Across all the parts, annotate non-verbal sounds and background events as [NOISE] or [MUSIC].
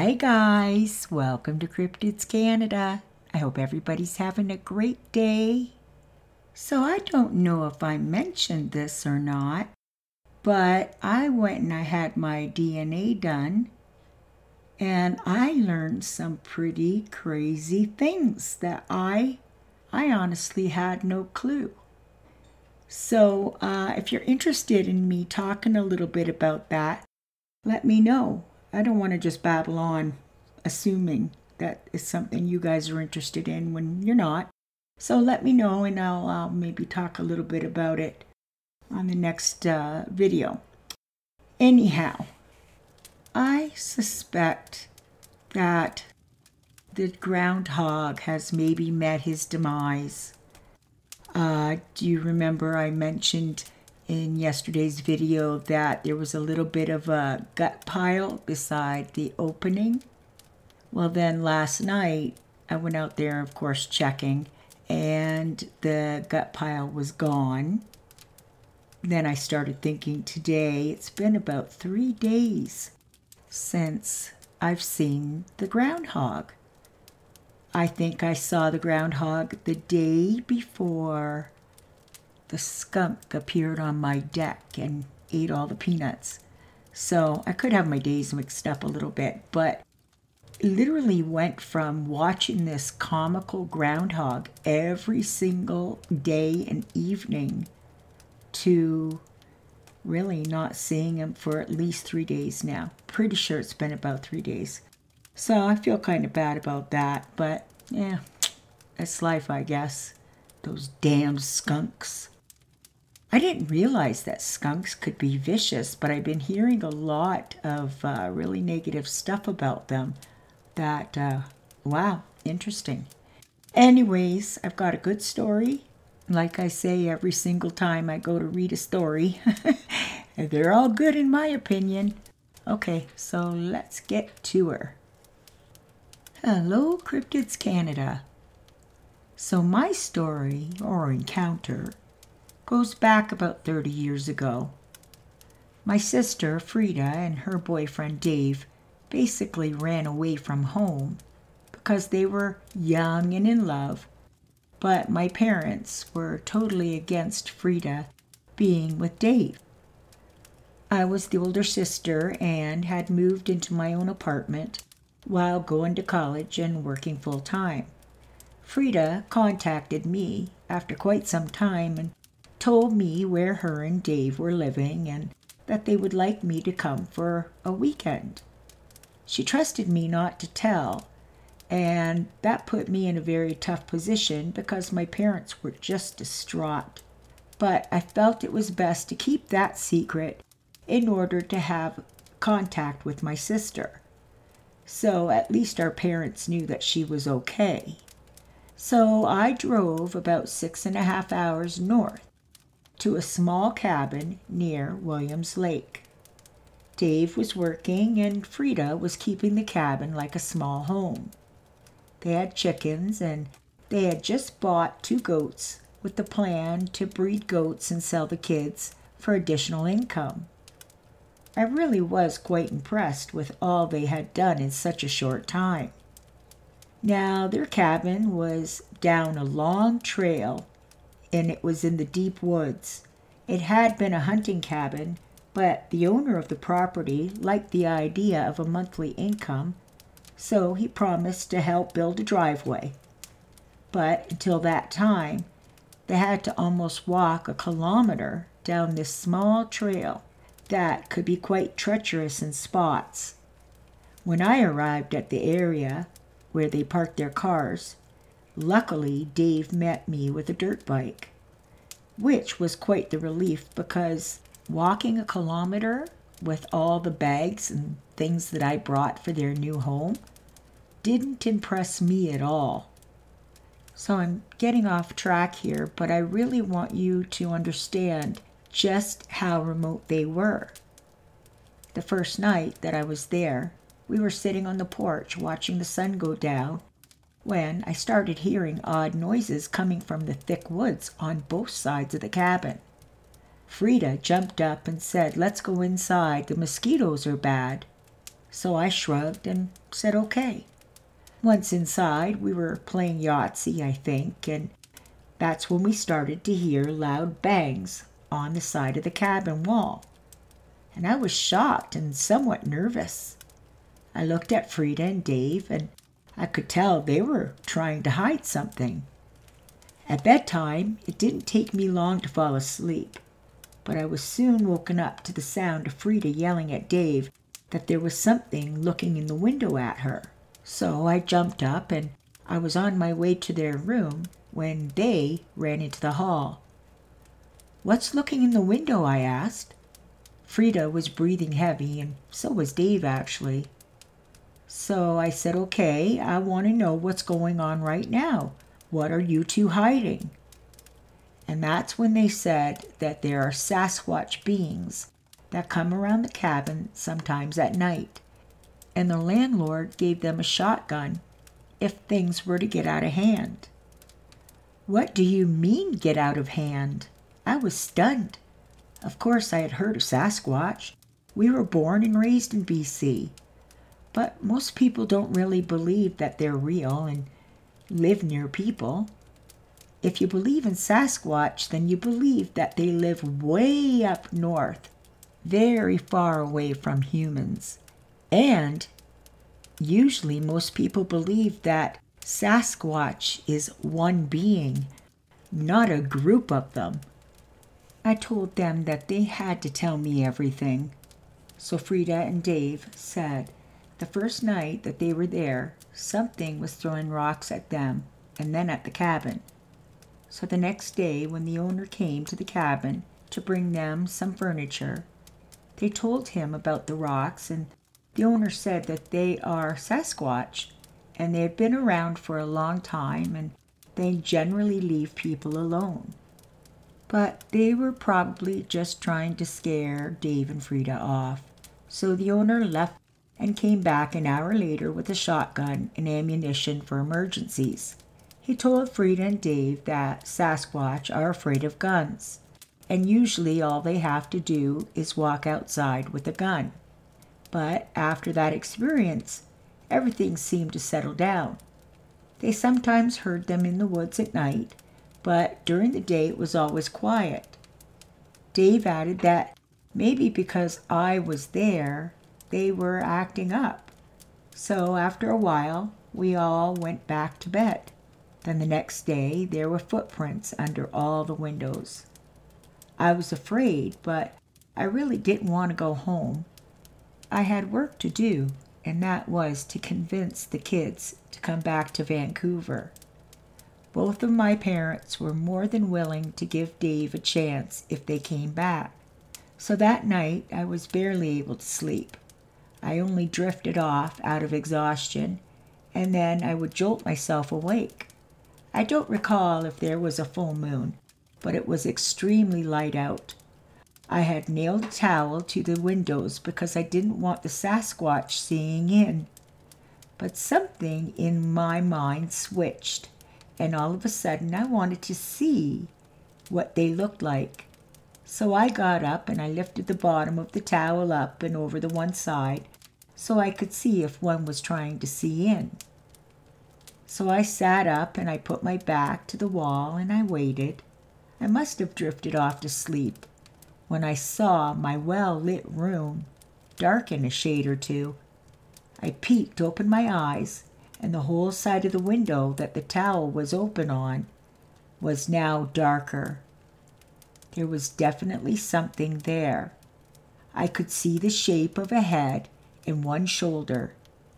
Hi, guys. Welcome to Cryptids Canada. I hope everybody's having a great day. So, I don't know if I mentioned this or not, but I went and I had my DNA done, and I learned some pretty crazy things that I, I honestly had no clue. So, uh, if you're interested in me talking a little bit about that, let me know. I don't want to just babble on assuming that is something you guys are interested in when you're not. So let me know and I'll, I'll maybe talk a little bit about it on the next uh, video. Anyhow, I suspect that the groundhog has maybe met his demise. Uh, do you remember I mentioned in yesterday's video that there was a little bit of a gut pile beside the opening. Well, then last night I went out there, of course, checking, and the gut pile was gone. Then I started thinking today, it's been about three days since I've seen the groundhog. I think I saw the groundhog the day before the skunk appeared on my deck and ate all the peanuts. So I could have my days mixed up a little bit, but literally went from watching this comical groundhog every single day and evening to really not seeing him for at least three days now. Pretty sure it's been about three days. So I feel kind of bad about that, but yeah, it's life, I guess. Those damn skunks. I didn't realize that skunks could be vicious, but I've been hearing a lot of uh, really negative stuff about them. That, uh, wow, interesting. Anyways, I've got a good story. Like I say every single time I go to read a story, [LAUGHS] they're all good in my opinion. Okay, so let's get to her. Hello, Cryptids Canada. So, my story or encounter goes back about 30 years ago. My sister, Frida, and her boyfriend, Dave, basically ran away from home because they were young and in love, but my parents were totally against Frida being with Dave. I was the older sister and had moved into my own apartment while going to college and working full time. Frida contacted me after quite some time and told me where her and Dave were living and that they would like me to come for a weekend. She trusted me not to tell, and that put me in a very tough position because my parents were just distraught. But I felt it was best to keep that secret in order to have contact with my sister. So at least our parents knew that she was okay. So I drove about six and a half hours north to a small cabin near Williams Lake. Dave was working and Frida was keeping the cabin like a small home. They had chickens and they had just bought two goats with the plan to breed goats and sell the kids for additional income. I really was quite impressed with all they had done in such a short time. Now, their cabin was down a long trail and it was in the deep woods. It had been a hunting cabin, but the owner of the property liked the idea of a monthly income, so he promised to help build a driveway. But until that time, they had to almost walk a kilometer down this small trail that could be quite treacherous in spots. When I arrived at the area where they parked their cars, Luckily, Dave met me with a dirt bike, which was quite the relief because walking a kilometer with all the bags and things that I brought for their new home didn't impress me at all. So I'm getting off track here, but I really want you to understand just how remote they were. The first night that I was there, we were sitting on the porch watching the sun go down when I started hearing odd noises coming from the thick woods on both sides of the cabin. Frida jumped up and said, Let's go inside. The mosquitoes are bad. So I shrugged and said okay. Once inside, we were playing Yahtzee, I think, and that's when we started to hear loud bangs on the side of the cabin wall. And I was shocked and somewhat nervous. I looked at Frida and Dave, and I could tell they were trying to hide something. At bedtime, it didn't take me long to fall asleep, but I was soon woken up to the sound of Frida yelling at Dave that there was something looking in the window at her. So I jumped up and I was on my way to their room when they ran into the hall. What's looking in the window? I asked. Frida was breathing heavy, and so was Dave, actually. So I said, Okay, I want to know what's going on right now. What are you two hiding? And that's when they said that there are Sasquatch beings that come around the cabin sometimes at night, and the landlord gave them a shotgun if things were to get out of hand. What do you mean, get out of hand? I was stunned. Of course, I had heard of Sasquatch. We were born and raised in BC. But most people don't really believe that they're real and live near people. If you believe in Sasquatch, then you believe that they live way up north, very far away from humans. And usually, most people believe that Sasquatch is one being, not a group of them. I told them that they had to tell me everything. So Frida and Dave said the first night that they were there, something was throwing rocks at them and then at the cabin. So the next day, when the owner came to the cabin to bring them some furniture, they told him about the rocks, and the owner said that they are Sasquatch and they have been around for a long time and they generally leave people alone. But they were probably just trying to scare Dave and Frida off. So the owner left and came back an hour later with a shotgun and ammunition for emergencies. He told Frida and Dave that Sasquatch are afraid of guns, and usually all they have to do is walk outside with a gun. But after that experience, everything seemed to settle down. They sometimes heard them in the woods at night, but during the day it was always quiet. Dave added that maybe because I was there, they were acting up. So after a while, we all went back to bed. Then the next day, there were footprints under all the windows. I was afraid, but I really didn't want to go home. I had work to do, and that was to convince the kids to come back to Vancouver. Both of my parents were more than willing to give Dave a chance if they came back. So that night I was barely able to sleep. I only drifted off out of exhaustion, and then I would jolt myself awake. I don't recall if there was a full moon, but it was extremely light out. I had nailed a towel to the windows because I didn't want the Sasquatch seeing in. But something in my mind switched, and all of a sudden I wanted to see what they looked like. So I got up and I lifted the bottom of the towel up and over the one side so I could see if one was trying to see in. So I sat up and I put my back to the wall and I waited. I must have drifted off to sleep when I saw my well lit room darken a shade or two. I peeked open my eyes, and the whole side of the window that the towel was open on was now darker. There was definitely something there. I could see the shape of a head and one shoulder,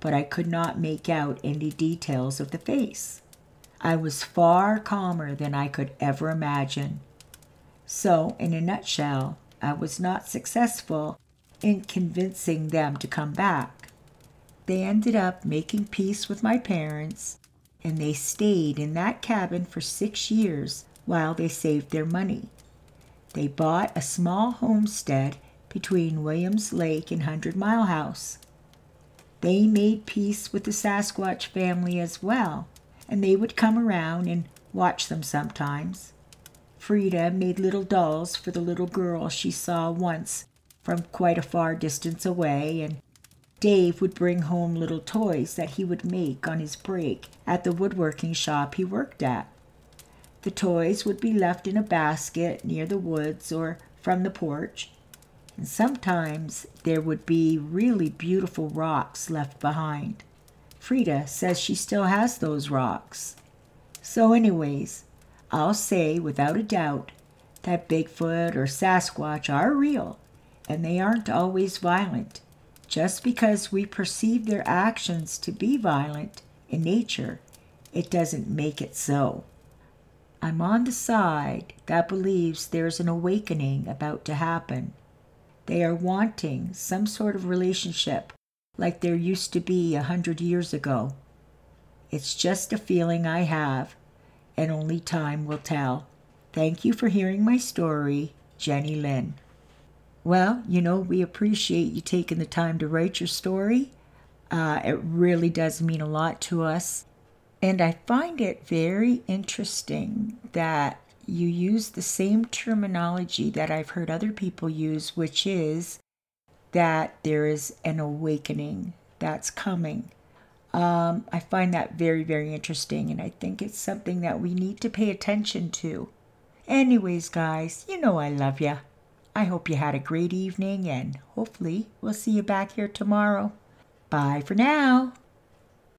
but I could not make out any details of the face. I was far calmer than I could ever imagine. So, in a nutshell, I was not successful in convincing them to come back. They ended up making peace with my parents, and they stayed in that cabin for six years while they saved their money. They bought a small homestead between Williams Lake and Hundred Mile House. They made peace with the Sasquatch family as well, and they would come around and watch them sometimes. Frida made little dolls for the little girl she saw once from quite a far distance away, and Dave would bring home little toys that he would make on his break at the woodworking shop he worked at. The toys would be left in a basket near the woods or from the porch, and sometimes there would be really beautiful rocks left behind. Frida says she still has those rocks. So, anyways, I'll say without a doubt that Bigfoot or Sasquatch are real and they aren't always violent. Just because we perceive their actions to be violent in nature, it doesn't make it so. I'm on the side that believes there's an awakening about to happen. They are wanting some sort of relationship like there used to be a hundred years ago. It's just a feeling I have, and only time will tell. Thank you for hearing my story, Jenny Lynn. Well, you know, we appreciate you taking the time to write your story. Uh, it really does mean a lot to us. And I find it very interesting that you use the same terminology that I've heard other people use, which is that there is an awakening that's coming. Um, I find that very, very interesting, and I think it's something that we need to pay attention to. Anyways, guys, you know I love you. I hope you had a great evening, and hopefully, we'll see you back here tomorrow. Bye for now.